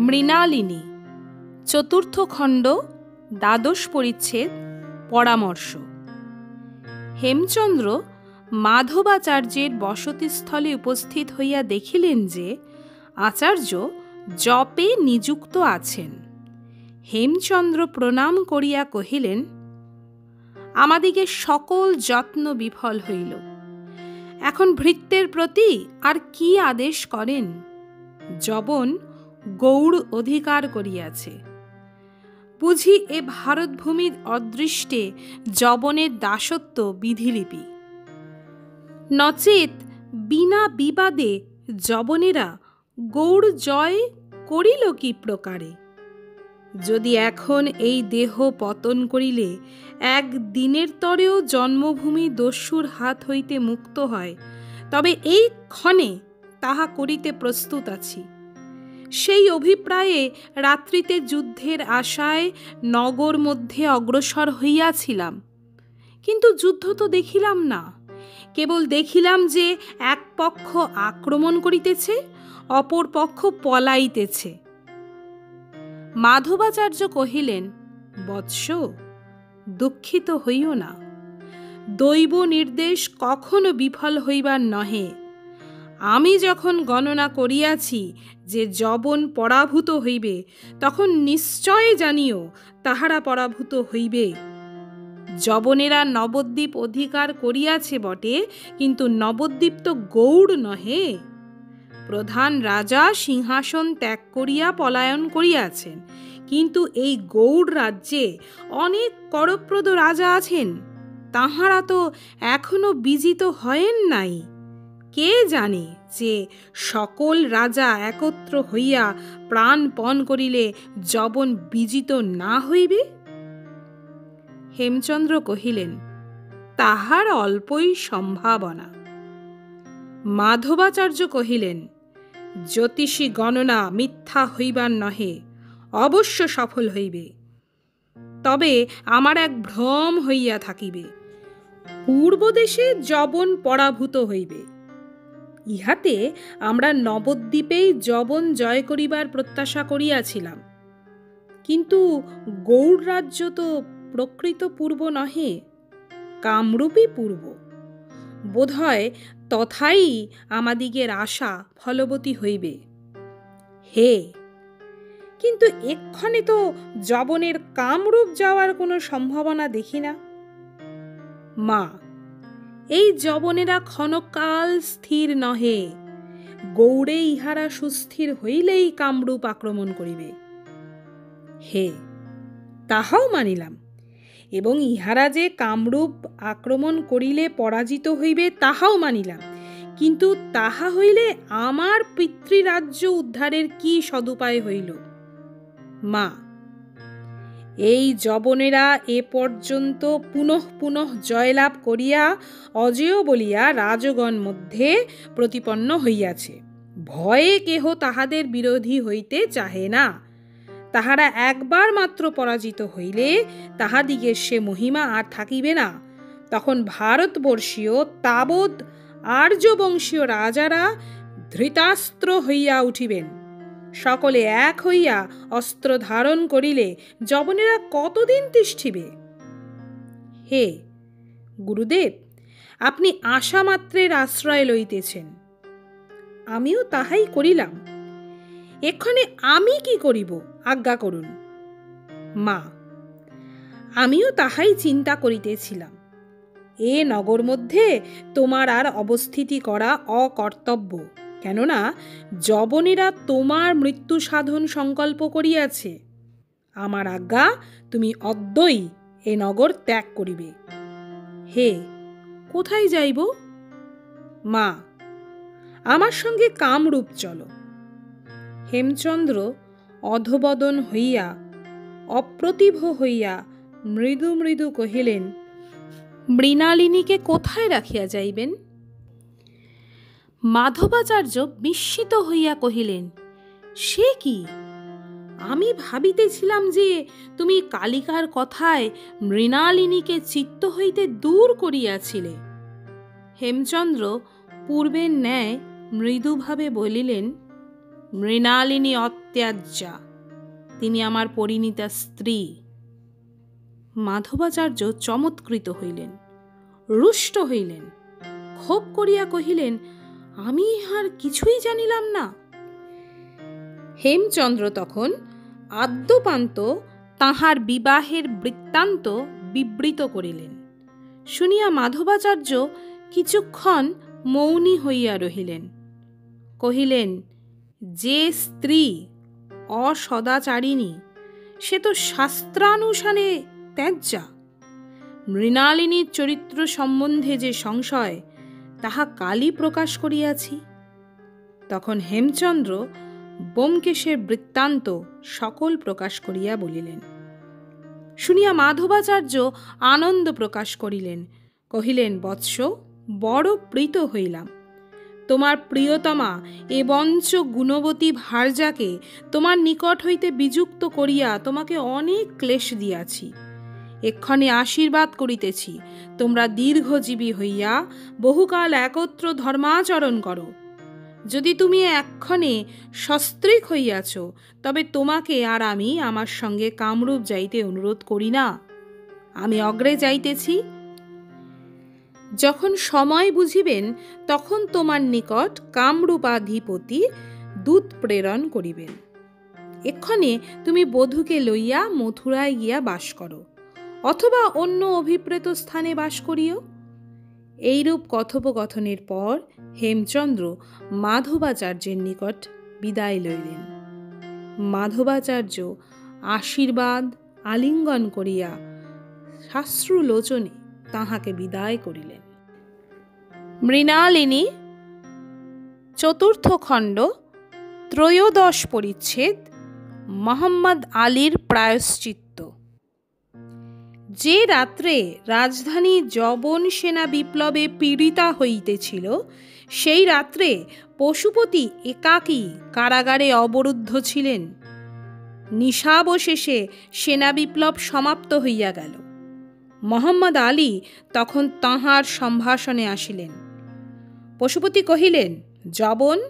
মৃণালিনী। চতুর্থ খণ্ড, দ্বাদশ পরিচ্ছেদ, পরামর্শ। হেমচন্দ্র মাধবাচার্যের বসতিস্থলে উপস্থিত হইয়া দেখিলেন যে আচার্য জপে নিযুক্ত আছেন। হেমচন্দ্র প্রণাম করিয়া কহিলেন আমাদিকে সকল যত্ন বিফল হইল। এখন ভৃত্যের প্রতি আর কি আদেশ করেন? জবন গৌড় অধিকার করিয়াছে। বুঝি এ ভারতভূমির অদৃষ্টে জবনের দাসত্ব বিধিলিপি। নচেত বিনা বিবাদে জবনেরা গৌড় জয় করিল কি প্রকারে? যদি এখন এই দেহ পতন করিলে এক দিনের তরেও জন্মভূমি দস্যুর হাত হইতে মুক্ত হয়, তবে এই ক্ষণে তাহা করিতে প্রস্তুত আছি। সেই অভিপ্রায়ে রাত্রিতে যুদ্ধের আশায় নগর মধ্যে অগ্রসর হইয়াছিলাম। কিন্তু যুদ্ধ তো দেখিলাম না। কেবল দেখিলাম যে এক পক্ষ আক্রমণ করিতেছে, অপর পক্ষ পলাইতেছে। মাধবাচার্য কহিলেন, বৎস, দুঃখিত হইও না। দৈব নির্দেশ কখনো বিফল হইবার নহে। আমি যখন গণনা করিয়াছি যে যবন পরাভূত হইবে, তখন নিশ্চয় জানিও তাহারা পরাভূত হইবে। যবনেরা নবদ্বীপ অধিকার করিয়াছে বটে, কিন্তু নবদ্বীপ তো গৌড় নহে। প্রধান রাজা সিংহাসন ত্যাগ করিয়া পলায়ন করিয়াছেন, কিন্তু এই গৌড় রাজ্যে অনেক করপ্রদ রাজা আছেন, তাহারা তো এখনও বিজিত হয়েন নাই। কে জানে যে সকল রাজা একত্র হইয়া প্রাণপণ করিলে জবন বিজিত না হইবে? হেমচন্দ্র কহিলেন, তাহার অল্পই সম্ভাবনা। মাধবাচার্য কহিলেন, জ্যোতিষী গণনা মিথ্যা হইবার নহে, অবশ্য সফল হইবে। তবে আমার এক ভ্রম হইয়া থাকিবে। পূর্বদেশে জবন পরাভূত হইবে। ইহাতে আমরা নবদ্বীপেই জবন জয় করিবার প্রত্যাশা করিয়াছিলাম। কিন্তু গৌড় রাজ্য তো প্রকৃত পূর্ব নহে কামরূপী পূর্ব। বোধহয় তথাই আমাদিগের আশা ফলবতী হইবে। হে, কিন্তু এক্ষণে তো জবনের কামরূপ যাওয়ার কোনো সম্ভাবনা দেখি না। মা এই জবনেরা ক্ষণকাল স্থির নহে। গৌড়ে ইহারা সুস্থির হইলেই কামরূপ আক্রমণ করিবে। হে, তাহাও মানিলাম। এবং ইহারা যে কামরূপ আক্রমণ করিলে পরাজিত হইবে, তাহাও মানিলাম। কিন্তু তাহা হইলে আমার পিতৃরাজ্য উদ্ধারের কি সদুপায় হইল? মা এই জবনেরা এ পর্যন্ত পুনঃ পুনঃ জয়লাভ করিয়া অজেয় বলিয়া রাজগণ মধ্যে প্রতিপন্ন হইয়াছে। ভয়ে কেহ তাহাদের বিরোধী হইতে চাহে না। তাহারা একবার মাত্র পরাজিত হইলে তাহাদিগের সে মহিমা আর থাকিবে না। তখন ভারতবর্ষীয় তাবৎ আর্যবংশীয় রাজারা ধৃতাস্ত্র হইয়া উঠিবেন। সকলে এক হইয়া অস্ত্র ধারণ করিলে যবনেরা কতদিন তিষ্ঠিবে? হে গুরুদেব, আপনি আশা মাত্রের আশ্রয় লইতেছেন। আমিও তাহাই করিলাম। এক্ষণে আমি কি করিব, আজ্ঞা করুন। মা, আমিও তাহাই চিন্তা করিতেছিলাম। এ নগর মধ্যে তোমার আর অবস্থিতি করা অকর্তব্য। কেননা যবনেরা তোমার মৃত্যু সাধন সংকল্প করিয়াছে। আমার আজ্ঞা, তুমি অদ্যই এ নগর ত্যাগ করিবে। হে, কোথায় যাইব? মা, আমার সঙ্গে কামরূপ চলো। হেমচন্দ্র অধবদন হইয়া, অপ্রতিভ হইয়া মৃদু মৃদু কহিলেন, মৃণালিনীকে কোথায় রাখিয়া যাইবেন? মাধবাচার্য বিস্মিত হইয়া কহিলেন, সে কি? আমি ভাবিতেছিলাম যে তুমি কালিকার কথায় মৃণালিনীকে চিত্ত হইতে দূর করিয়াছিলে। হেমচন্দ্র পূর্বের ন্যায় মৃদুভাবে বলিলেন, মৃণালিনী অত্যাজ্যা, তিনি আমার পরিণীতা স্ত্রী। মাধবাচার্য চমৎকৃত হইলেন, রুষ্ট হইলেন, ক্ষোভ করিয়া কহিলেন আমি আর কিছুই জানিলাম না। হেমচন্দ্র তখন আদ্যপান্ত তাহার বিবাহের বৃত্তান্ত বিবৃত করিলেন। শুনিয়া মাধবাচার্য কিছুক্ষণ মৌনী হইয়া রহিলেন। কহিলেন, যে স্ত্রী অসদাচারিণী, সে তো শাস্ত্রানুসারে ত্যাজ্যা। মৃণালিনীর চরিত্র সম্বন্ধে যে সংশয় তাহা কালই প্রকাশ করিয়াছি। তখন হেমচন্দ্র বোমকেশের বৃত্তান্ত সকল প্রকাশ করিয়া বলিলেন, শুনিয়া মাধবাচার্য আনন্দ প্রকাশ করিলেন। কহিলেন, বৎস, বড় প্রীত হইলাম। তোমার প্রিয়তমা এ বঞ্চ গুণবতী ভার্যাকে তোমার নিকট হইতে বিযুক্ত করিয়া তোমাকে অনেক ক্লেশ দিয়াছি। এক্ষণে আশীর্বাদ করিতেছি। তোমরা দীর্ঘজীবী হইয়া বহুকাল একত্র ধর্মাচরণ করো। যদি তুমি এক্ষণে সস্ত্রিক হইয়াছ, তবে তোমাকে আর আমি আমার সঙ্গে কামরূপ যাইতে অনুরোধ করি না। আমি অগ্রে যাইতেছি। যখন সময় বুঝিবেন, তখন তোমার নিকট কামরূপাধিপতি দূত প্রেরণ করিবেন। এক্ষণে তুমি বধূকে লইয়া মথুরায় গিয়া বাস করো। অথবা অন্য অভিপ্রেত স্থানে বাস করিও? এইরূপ কথোপকথনের পর হেমচন্দ্র মাধবাচার্যের নিকট বিদায় লইলেন। মাধবাচার্য আশীর্বাদ, আলিঙ্গন করিয়া শাস্ত্রলোচনে তাহাকে বিদায় করিলেন। মৃণালিনী, চতুর্থ খণ্ড, ত্রয়োদশ পরিচ্ছেদ, মোহাম্মদ আলীর প্রায়শ্চিত্ত। যে রাত্রে রাজধানী জবন সেনা বিপ্লবে পীড়িতা হইতেছিল, সেই রাত্রে পশুপতি একাকী কারাগারে অবরুদ্ধ ছিলেন। নিশাবশেষে সেনা বিপ্লব সমাপ্ত হইয়া গেল। মোহাম্মদ আলী তখন তাঁহার সম্ভাষণে আসিলেন। পশুপতি কহিলেন জবন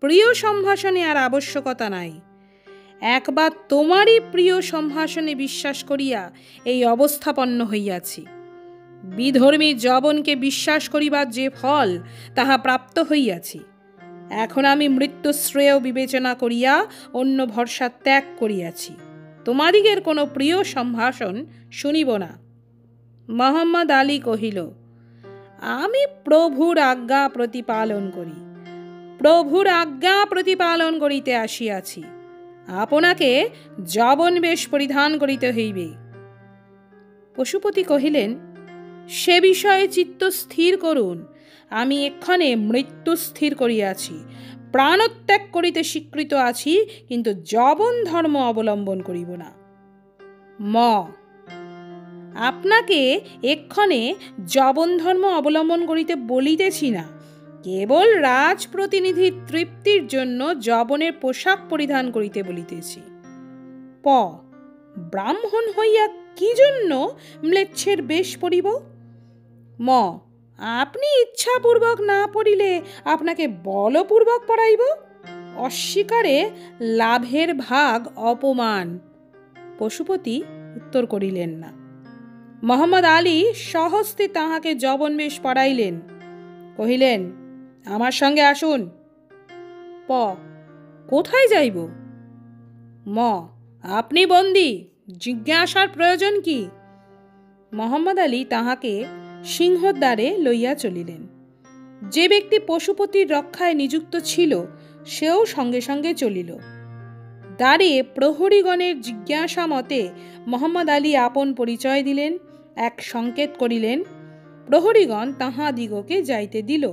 প্রিয় সম্ভাষণে আর আবশ্যকতা নাই। একবার তোমারই প্রিয় সম্ভাষণে বিশ্বাস করিয়া এই অবস্থাপন্ন হইয়াছি। বিধর্মী জবনকে বিশ্বাস করিবার যে ফল, তাহা প্রাপ্ত হইয়াছি। এখন আমি মৃত্যু শ্রেয় বিবেচনা করিয়া অন্য ভরসা ত্যাগ করিয়াছি। তোমাদিগের কোনো প্রিয় সম্ভাষণ শুনিব না। মোহাম্মদ আলী কহিল, আমি প্রভুর আজ্ঞা প্রতিপালন করি। প্রভুর আজ্ঞা প্রতিপালন করিতে আসিয়াছি। আপনাকে জবন বেশ পরিধান করিতে হইবে। পশুপতি কহিলেন, সে বিষয়ে চিত্ত স্থির করুন, আমি এক্ষণে মৃত্যু স্থির করিয়াছি, প্রাণত্যাগ করিতে স্বীকৃত আছি, কিন্তু জবন ধর্ম অবলম্বন করিব না। ম। আপনাকে এক্ষণে জবন ধর্ম অবলম্বন করিতে বলিতেছি না। কেবল রাজপ্রতিনিধির তৃপ্তির জন্য জবনের পোশাক পরিধান করিতে বলিতেছি। প, ব্রাহ্মণ হইয়া কি জন্য ম্লেচ্ছের বেশ পড়িব? ম, আপনি ইচ্ছাপূর্বক না পড়িলে আপনাকে বলপূর্বক পড়াইব? অস্বীকারে লাভের ভাগ অপমান। পশুপতি উত্তর করিলেন না। মোহাম্মদ আলী সহস্তে তাহাকে জবনবেশ পড়াইলেন। কহিলেন আমার সঙ্গে আসুন। প, কোথায় যাইব? ম, আপনি বন্দি, জিজ্ঞাসার প্রয়োজন কি? মোহাম্মদ আলী তাহাকে সিংহদ্বারে লইয়া চলিলেন। যে ব্যক্তি পশুপতির রক্ষায় নিযুক্ত ছিল, সেও সঙ্গে সঙ্গে চলিল। দ্বারে প্রহরীগণের জিজ্ঞাসা মতে মোহাম্মদ আলী আপন পরিচয় দিলেন, এক সংকেত করিলেন, প্রহরীগণ তাহাদিগকে যাইতে দিল।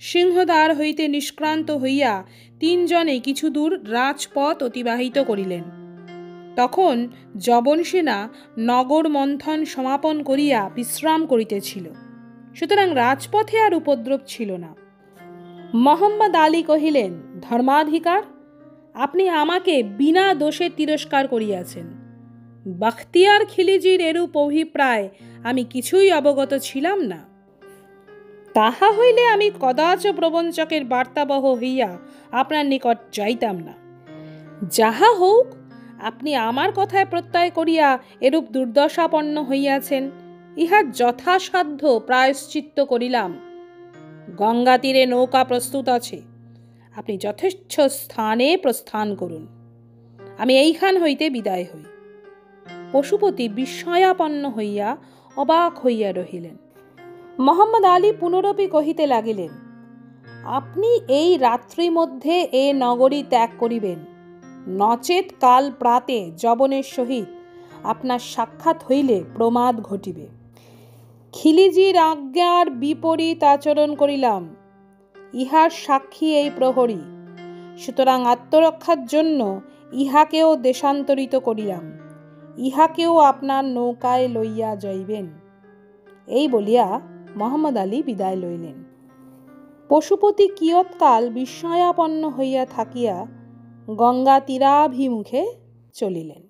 সিংহদ্বার হইতে নিষ্ক্রান্ত হইয়া তিনজনে কিছু দূর রাজপথ অতিবাহিত করিলেন। তখন জবনসেনা নগর মন্থন সমাপন করিয়া বিশ্রাম করিতেছিল। সুতরাং রাজপথে আর উপদ্রব ছিল না। মোহাম্মদ আলী কহিলেন, ধর্মাধিকার, আপনি আমাকে বিনা দোষে তিরস্কার করিয়াছেন। বাখতিয়ার খিলিজির এরূপ অভিপ্রায় আমি কিছুই অবগত ছিলাম না। তাহা হইলে আমি কদাচ প্রবঞ্চকের বার্তাবহ হইয়া আপনার নিকট যাইতাম না। যাহা হোক আপনি আমার কথায় প্রত্যয় করিয়া এরূপ দুর্দশাপন্ন হইয়াছেন ইহার যথাসাধ্য প্রায়শ্চিত্ত করিলাম। গঙ্গা তীরে নৌকা প্রস্তুত আছে, আপনি যথেচ্ছ স্থানে প্রস্থান করুন। আমি এইখান হইতে বিদায় হই। পশুপতি বিস্ময়াপন্ন হইয়া অবাক হইয়া রহিলেন। মোহাম্মদ আলী পুনরপি কহিতে লাগিলেন, আপনি এই রাত্রি মধ্যে এ নগরী ত্যাগ করিবেন। নচেত কাল প্রাতে জবনের সহিত আপনার সাক্ষাৎ হইলে প্রমাদ ঘটিবে। খিলিজির আজ্ঞার বিপরীত আচরণ করিলাম। ইহার সাক্ষী এই প্রহরী। সুতরাং আত্মরক্ষার জন্য ইহাকেও দেশান্তরিত করিলাম। ইহাকেও আপনার নৌকায় লইয়া যাইবেন। এই বলিয়া মোহাম্মদ আলী বিদায় লইলেন। পশুপতি কিয়ৎকাল বিস্ময়াপন্ন হইয়া থাকিয়া গঙ্গা তীরাভিমুখে চলিলেন।